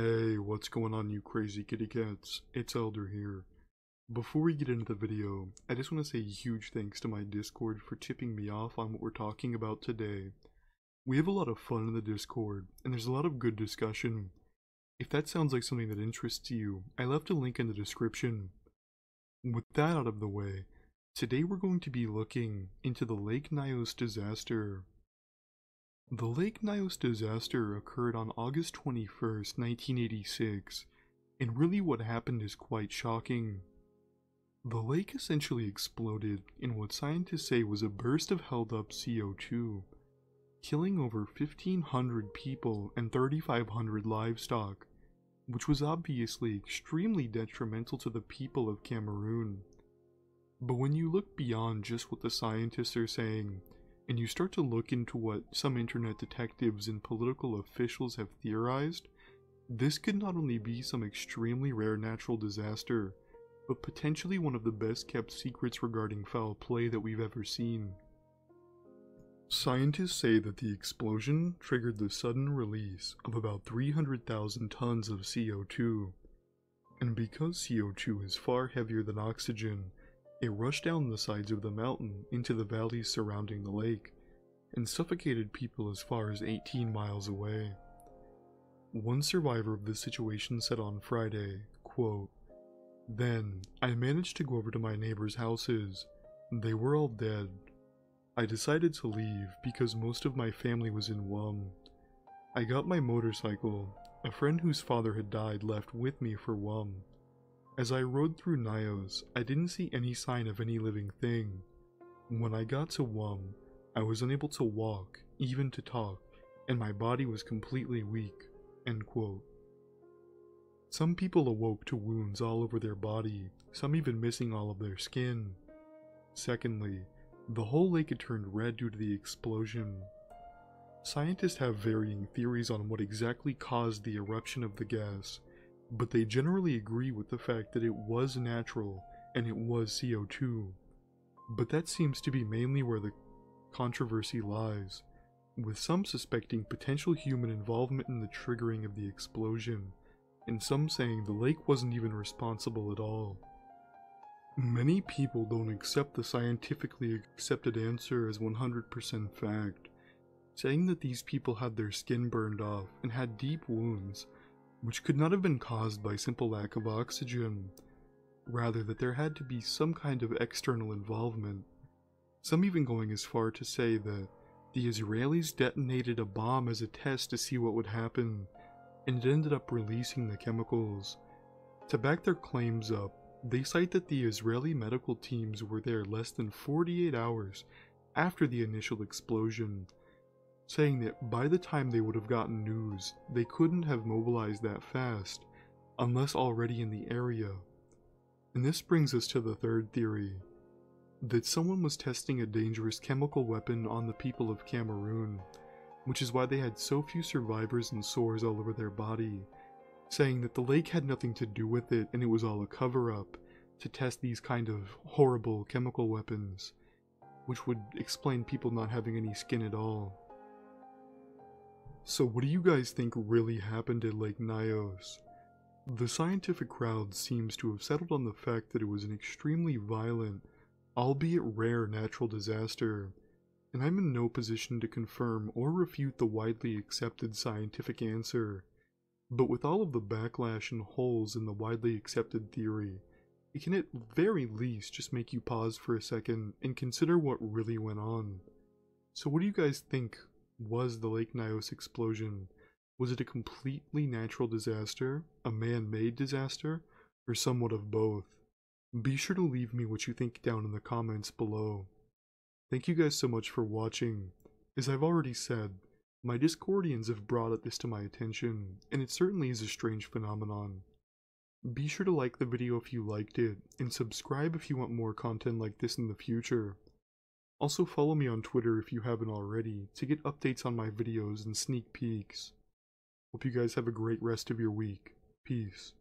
Hey, what's going on you crazy kitty cats? It's Elder here. Before we get into the video, I just want to say huge thanks to my Discord for tipping me off on what we're talking about today. We have a lot of fun in the Discord, and there's a lot of good discussion. If that sounds like something that interests you, I left a link in the description. With that out of the way, today we're going to be looking into the Lake Nyos disaster. The Lake Nyos disaster occurred on August 21st, 1986, and really what happened is quite shocking. The lake essentially exploded in what scientists say was a burst of held up CO2, killing over 1,500 people and 3,500 livestock, which was obviously extremely detrimental to the people of Cameroon. But when you look beyond just what the scientists are saying, and you start to look into what some internet detectives and political officials have theorized, this could not only be some extremely rare natural disaster, but potentially one of the best kept secrets regarding foul play that we've ever seen. Scientists say that the explosion triggered the sudden release of about 300,000 tons of CO2, and because CO2 is far heavier than oxygen, it rushed down the sides of the mountain into the valleys surrounding the lake and suffocated people as far as 18 miles away. One survivor of this situation said on Friday, quote, Then, I managed to go over to my neighbors' houses. They were all dead. I decided to leave because most of my family was in Wum. I got my motorcycle. A friend whose father had died left with me for Wum. As I rode through Nyos, I didn't see any sign of any living thing. When I got to Wum, I was unable to walk, even to talk, and my body was completely weak. Some people awoke to wounds all over their body, some even missing all of their skin. Secondly, the whole lake had turned red due to the explosion. Scientists have varying theories on what exactly caused the eruption of the gas, but they generally agree with the fact that it was natural and it was CO2. But that seems to be mainly where the controversy lies, with some suspecting potential human involvement in the triggering of the explosion, and some saying the lake wasn't even responsible at all. Many people don't accept the scientifically accepted answer as 100% fact, saying that these people had their skin burned off and had deep wounds which could not have been caused by simple lack of oxygen, rather that there had to be some kind of external involvement, some even going as far to say that the Israelis detonated a bomb as a test to see what would happen, and it ended up releasing the chemicals. To back their claims up, they cite that the Israeli medical teams were there less than 48 hours after the initial explosion, saying that by the time they would have gotten news, they couldn't have mobilized that fast, unless already in the area. And this brings us to the third theory that someone was testing a dangerous chemical weapon on the people of Cameroon, which is why they had so few survivors and sores all over their body, saying that the lake had nothing to do with it and it was all a cover up to test these kind of horrible chemical weapons, which would explain people not having any skin at all. So what do you guys think really happened at Lake Nyos? The scientific crowd seems to have settled on the fact that it was an extremely violent, albeit rare natural disaster, and I'm in no position to confirm or refute the widely accepted scientific answer. But with all of the backlash and holes in the widely accepted theory, it can at very least just make you pause for a second and consider what really went on. So what do you guys think was the Lake Nyos explosion? Was it a completely natural disaster, a man-made disaster, or somewhat of both? Be sure to leave me what you think down in the comments below. Thank you guys so much for watching. As I've already said, my Discordians have brought this to my attention, and it certainly is a strange phenomenon. Be sure to like the video if you liked it, and subscribe if you want more content like this in the future. Also follow me on Twitter if you haven't already to get updates on my videos and sneak peeks. Hope you guys have a great rest of your week. Peace.